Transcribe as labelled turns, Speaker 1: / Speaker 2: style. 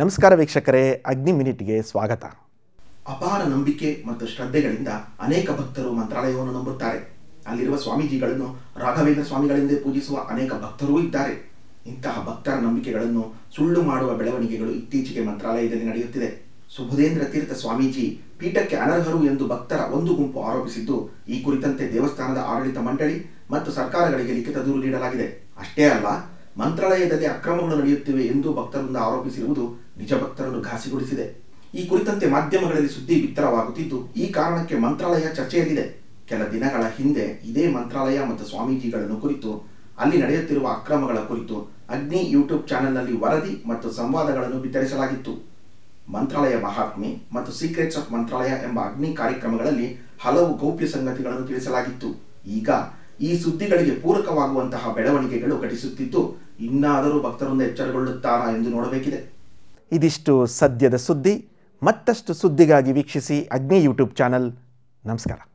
Speaker 1: ನಮಸ್ಕಾರ ವೀಕ್ಷಕರೇ, ಅಗ್ನಿ ಮಿನಿಟ್ಗೆ ಸ್ವಾಗತ.
Speaker 2: ಅಪಾರ ನಂಬಿಕೆ ಮತ್ತು ಶ್ರದ್ಧೆಗಳಿಂದ ಅನೇಕ ಭಕ್ತರು ಮಂತ್ರಾಲಯವನ್ನು ನಂಬುತ್ತಾರೆ. ಅಲ್ಲಿರುವ ಸ್ವಾಮೀಜಿಗಳನ್ನು ರಾಘವೇಂದ್ರ ಸ್ವಾಮಿಗಳೆಂದೇ ಪೂಜಿಸುವ ಅನೇಕ ಭಕ್ತರೂ ಇದ್ದಾರೆ. ಇಂತಹ ಭಕ್ತರ ನಂಬಿಕೆಗಳನ್ನು ಸುಳ್ಳು ಮಾಡುವ ಬೆಳವಣಿಗೆಗಳು ಇತ್ತೀಚೆಗೆ ಮಂತ್ರಾಲಯದಲ್ಲಿ ನಡೆಯುತ್ತಿದೆ. ಸುಬುಧೇಂದ್ರ ತೀರ್ಥ ಸ್ವಾಮೀಜಿ ಪೀಠಕ್ಕೆ ಅನರ್ಹರು ಎಂದು ಭಕ್ತರ ಒಂದು ಗುಂಪು ಆರೋಪಿಸಿದ್ದು, ಈ ಕುರಿತಂತೆ ದೇವಸ್ಥಾನದ ಆಡಳಿತ ಮಂಡಳಿ ಮತ್ತು ಸರ್ಕಾರಗಳಿಗೆ ಲಿಖಿತ ದೂರು ನೀಡಲಾಗಿದೆ. ಅಷ್ಟೇ ಅಲ್ಲ ಮಂತ್ರಾಲಯದಲ್ಲಿ ಅಕ್ರಮಗಳು ನಡೆಯುತ್ತಿವೆ ಎಂದು ಭಕ್ತರಿಂದ ಆರೋಪಿಸಿರುವುದು ನಿಜ ಭಕ್ತರನ್ನು ಘಾಸಿಗೊಳಿಸಿದೆ. ಈ ಕುರಿತಂತೆ ಮಾಧ್ಯಮಗಳಲ್ಲಿ ಸುದ್ದಿ ಬಿತ್ತರವಾಗುತ್ತಿದ್ದು, ಈ ಕಾರಣಕ್ಕೆ ಮಂತ್ರಾಲಯ ಚರ್ಚೆಯಲ್ಲಿದೆ. ಕೆಲ ದಿನಗಳ ಹಿಂದೆ ಇದೇ ಮಂತ್ರಾಲಯ ಮತ್ತು ಸ್ವಾಮೀಜಿಗಳನ್ನು ಕುರಿತು, ಅಲ್ಲಿ ನಡೆಯುತ್ತಿರುವ ಅಕ್ರಮಗಳ ಕುರಿತು ಅಗ್ನಿ ಯೂಟ್ಯೂಬ್ ಚಾನೆಲ್ನಲ್ಲಿ ವರದಿ ಮತ್ತು ಸಂವಾದಗಳನ್ನು ಬಿತ್ತರಿಸಲಾಗಿತ್ತು. ಮಂತ್ರಾಲಯ ಮಹಾತ್ಮೆ ಮತ್ತು ಸೀಕ್ರೆಟ್ಸ್ ಆಫ್ ಮಂತ್ರಾಲಯ ಎಂಬ ಅಗ್ನಿ ಕಾರ್ಯಕ್ರಮಗಳಲ್ಲಿ ಹಲವು ಗೌಪ್ಯ ಸಂಗತಿಗಳನ್ನು ತಿಳಿಸಲಾಗಿತ್ತು. ಈಗ ಈ ಸುದ್ದಿಗಳಿಗೆ ಪೂರಕವಾಗುವಂತಹ ಬೆಳವಣಿಗೆಗಳು ಘಟಿಸುತ್ತಿದ್ದು, ಇನ್ನಾದರೂ ಭಕ್ತರೊಂದು ಎಚ್ಚರಗೊಳ್ಳುತ್ತಾರಾ ಎಂದು ನೋಡಬೇಕಿದೆ.
Speaker 1: ಇದಿಷ್ಟು ಸದ್ಯದ ಸುದ್ದಿ. ಮತ್ತಷ್ಟು ಸುದ್ದಿಗಾಗಿ ವೀಕ್ಷಿಸಿ ಅಗ್ನಿ ಯೂಟ್ಯೂಬ್ ಚಾನಲ್. ನಮಸ್ಕಾರ.